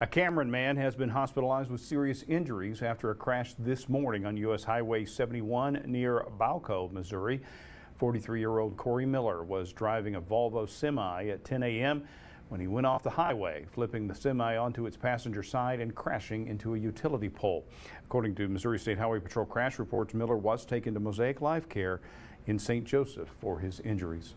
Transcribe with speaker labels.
Speaker 1: A Cameron man has been hospitalized with serious injuries after a crash this morning on U.S. Highway 71 near Bolckow, Missouri. 43-year-old Corey Miller was driving a Volvo semi at 10 a.m. when he went off the highway, flipping the semi onto its passenger side and crashing into a utility pole. According to Missouri State Highway Patrol crash reports, Miller was taken to Mosaic Life Care in St. Joseph for his injuries.